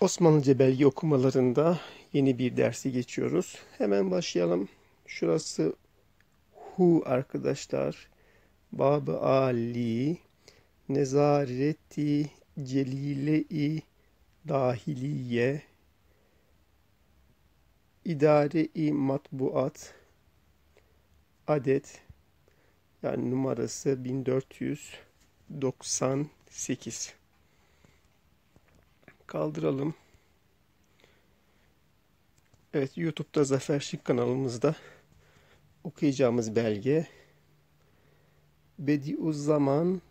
Osmanlıca belge okumalarında yeni bir dersi geçiyoruz. Hemen başlayalım. Şurası hu arkadaşlar. Babı Ali Nezareti Celile-i Dahiliye İdare-i Matbuat Adet yani numarası 1498 kaldıralım. Evet YouTube'da Zafer Şık kanalımızda okuyacağımız belge Bediüzzaman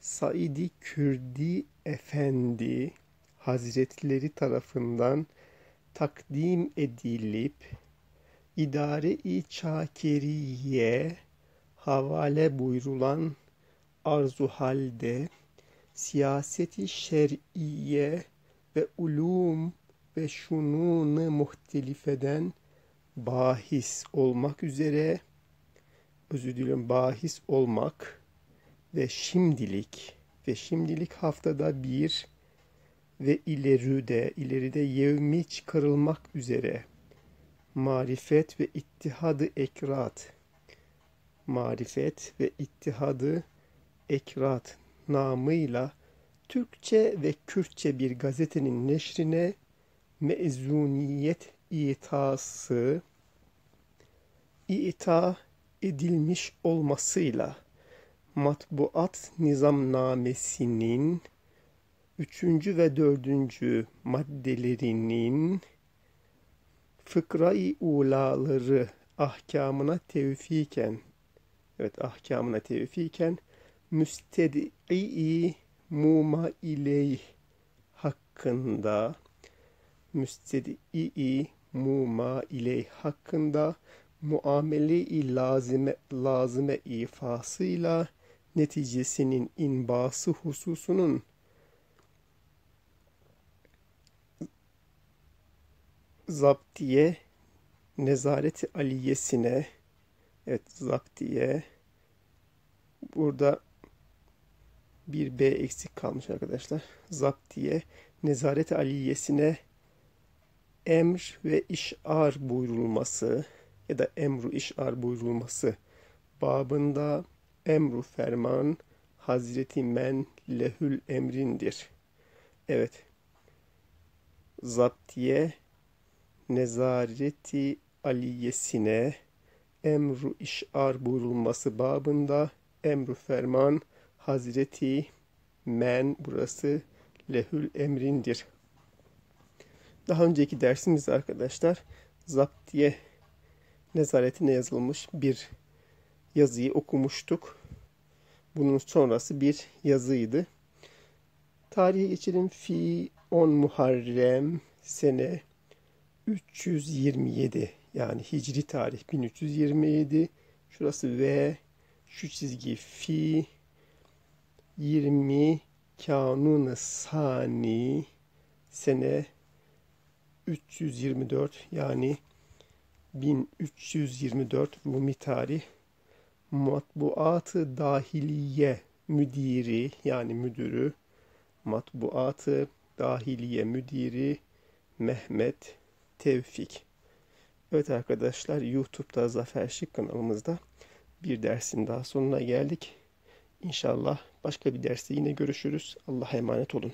Saidi Kürdi Efendi Hazretleri tarafından takdim edilip idare-i Çakeriye havale buyrulan arzu halde siyaseti şer'iye ve ulum ve şununu muhtelifeden bahis olmak üzere özür diliyorum bahis olmak ve şimdilik ve şimdilik haftada bir ve ileride ileride yevmi çıkarılmak üzere marifet ve ittihadı ekrat marifet ve ittihadı ekrat namıyla Türkçe ve Kürtçe bir gazetenin neşrine mezuniyet itası ita edilmiş olmasıyla matbuat nizamnamesinin üçüncü ve dördüncü maddelerinin fıkra-i ulaları ahkamına tevfiken evet ahkamına tevfiken müsted'i muma ileyh hakkında müsted'i muma ileyh hakkında muamele-i lazime, lazime ifasıyla neticesinin inbası hususunun zaptiye nezareti aliyesine evet zaptiye burada bir B eksik kalmış arkadaşlar. Zaptiye nezaret aliyesine emr ve işar buyurulması ya da emru işar buyurulması babında emru ferman Hazreti men lehül emrindir. Evet. Zaptiye nezareti aliyesine emru işar buyurulması babında emru ferman Hazreti men burası lehül emrindir. Daha önceki dersimizde arkadaşlar zaptiye nezaretine yazılmış bir yazıyı okumuştuk. Bunun sonrası bir yazıydı. Tarihe geçelim. Fi 10 Muharrem sene 327 yani Hicri tarih 1327. Şurası V şu çizgi fi 20 kanun sani sene 324 yani 1324 Rumi tarih matbuatı dahiliye müdiri yani müdürü matbuatı dahiliye müdiri Mehmet Tevfik. Evet arkadaşlar YouTube'da Zafer Şık kanalımızda bir dersin daha sonuna geldik. İnşallah başka bir derste yine görüşürüz. Allah'a emanet olun.